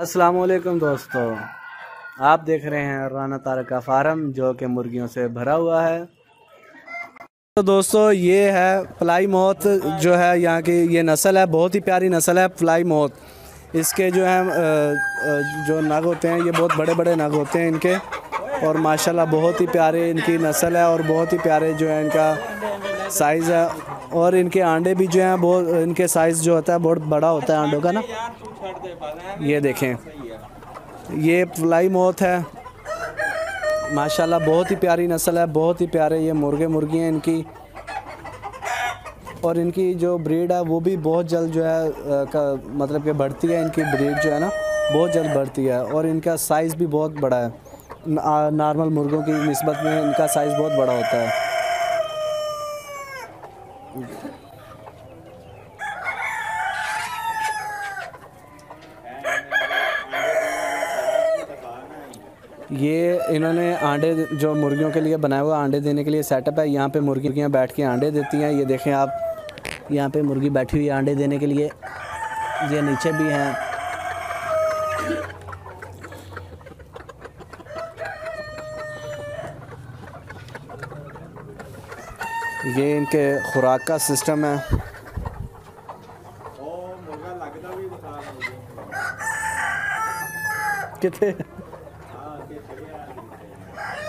अस्सलाम वालेकुम दोस्तों। आप देख रहे हैं राना तारक का फार्म, जो कि मुर्गियों से भरा हुआ है। तो दोस्तों, ये है फ्लाई मौत जो है, यहाँ की ये नस्ल है, बहुत ही प्यारी नस्ल है फ्लाई मौत इसके जो है जो नग होते हैं, ये बहुत बड़े बड़े नग होते हैं इनके, और माशाल्लाह बहुत ही प्यारे इनकी नस्ल है, और बहुत ही प्यारे जो है इनका साइज़ है। और इनके अंडे भी जो हैं, बहुत, इनके साइज़ जो होता है, बहुत बड़ा होता है अंडों का ना। ये देखें। ये फ्लाई मौत है। माशाल्लाह, बहुत ही प्यारी नस्ल है, बहुत ही प्यारे ये मुर्गे मुर्गी हैं इनकी। और इनकी जो ब्रीड है, वो भी बहुत जल्द जो है का मतलब कि बढ़ती है। इनकी ब्रीड जो है ना, बहुत जल्द बढ़ती है। और इनका साइज़ भी बहुत बड़ा है। नॉर्मल मुर्गों की नस्बत में इनका साइज़ बहुत बड़ा होता है। ये इन्होंने आंडे जो मुर्गियों के लिए बनाया हुआ आंडे देने के लिए सेटअप है। यहाँ पे मुर्गियाँ बैठ के आंडे देती हैं। ये देखें आप यहाँ पे मुर्गी बैठी हुई है आंडे देने के लिए। ये नीचे भी हैं। ये इनके खुराक का सिस्टम है। कितने?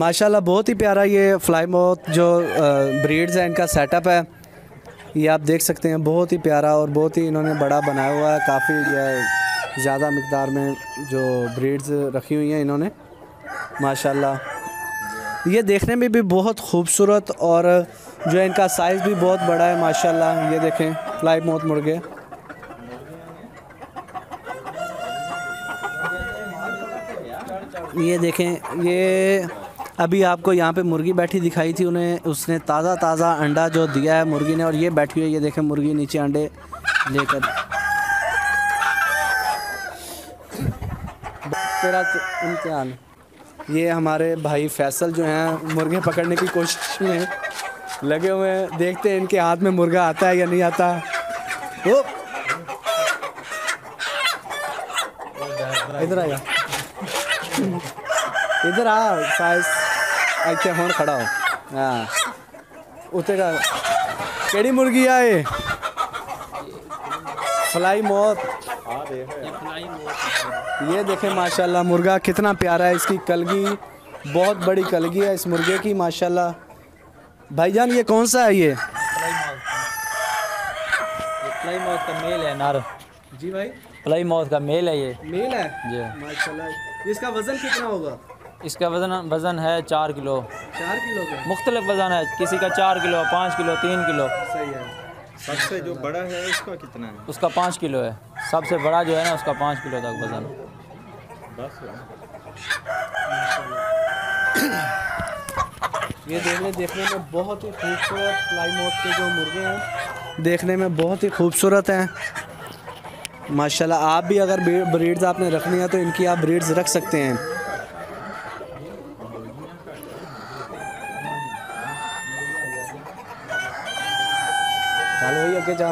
माशाल्लाह, बहुत ही प्यारा ये फ्लाई मोथ जो ब्रीड्स है, इनका सेटअप है। ये आप देख सकते हैं, बहुत ही प्यारा और बहुत ही इन्होंने बड़ा बनाया हुआ है। काफ़ी ज़्यादा मकदार में जो ब्रीड्स रखी हुई हैं इन्होंने। माशाल्लाह। ये देखने में भी बहुत खूबसूरत और, जो है, इनका साइज़ भी बहुत बड़ा है, माशाल्लाह। ये देखें, फ्लाई मौत मुर्गे। ये देखें, ये अभी आपको यहाँ पे मुर्गी बैठी दिखाई थी, उन्हें, उसने ताज़ा ताज़ा अंडा जो दिया है मुर्गी ने, और ये बैठी हुई है, ये देखें मुर्गी नीचे अंडे लेकर। तेरा इम्तहान। ये हमारे भाई फैसल जो हैं, मुर्गे पकड़ने की कोशिश में लगे हुए हैं। देखते हैं इनके हाथ में मुर्गा आता है या नहीं आता। वो इधर आया इधर आ साइस अच्छे होन खड़ा हो। हाँ। उत्ते का केड़ी मुर्गी है ये? फ्लाई मौत। ये देखें माशाल्लाह मुर्गा कितना प्यारा है इसकी कलगी बहुत बड़ी कलगी है इस मुर्गे की माशाल्लाह। भाईजान ये कौन सा है ये फ्लाई मौत का मेल है नर। जी भाई। फ्लाई मौत का मेल है ये। मेल है? जी। माशाल्लाह। इसका वज़न कितना होगा? इसका वज़न वज़न है चार किलो। चार किलो का? मुख्तलिफ़ वज़न है किसी का चार किलो पाँच किलो तीन किलो। सही है। सबसे जो बड़ा है उसका कितना है? उसका पाँच किलो है। सबसे बड़ा जो है ना उसका पाँच किलो तक वज़न। ये देखने देखने में बहुत ही खूबसूरत फ्लाई मोड के जो मुर्गे हैं। देखने में बहुत ही खूबसूरत हैं। माशाल्लाह आप भी अगर ब्रीड्स आपने रखनी है तो इनकी आप ब्रीड्स रख सकते हैं। चल वही अगे जा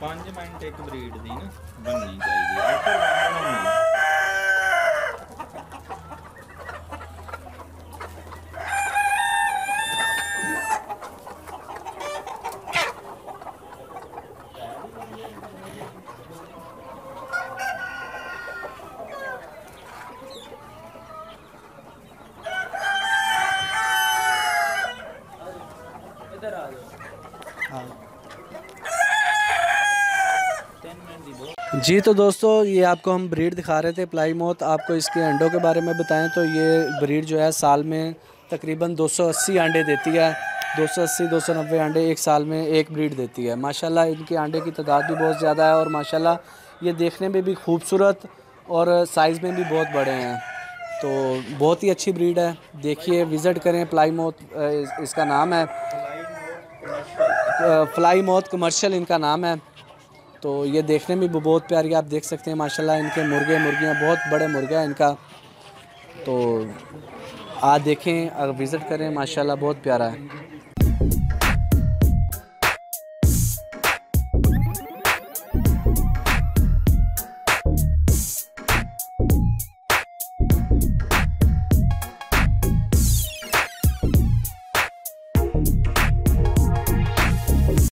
पाँच मिनट एक ब्रीड दी ना बननी चाहिए इधर आ जाओ हाँ तीन मिनट दी बहुत जी तो दोस्तों ये आपको हम ब्रीड दिखा रहे थे प्लाईमौत आपको इसके अंडों के बारे में बताएँ तो ये ब्रीड जो है साल में तकरीबन 280 अंडे देती है। 280 290 अंडे एक साल में एक ब्रीड देती है। माशाल्लाह इनके अंडे की तादाद भी बहुत ज़्यादा है और माशाल्लाह ये देखने में भी खूबसूरत और साइज़ में भी बहुत बड़े हैं। तो बहुत ही अच्छी ब्रीड है। देखिए विज़िट करें प्लाईमौत अ, इस- इसका नाम है। फ्लाई मौत कमर्शल इनका नाम है। तो ये देखने में भी बहुत प्यारी आप देख सकते हैं, माशाल्लाह इनके मुर्गे, मुर्गियाँ बहुत बड़े मुर्गे हैं इनका। तो आ देखें, अगर विज़िट करें, माशाल्लाह बहुत प्यारा है।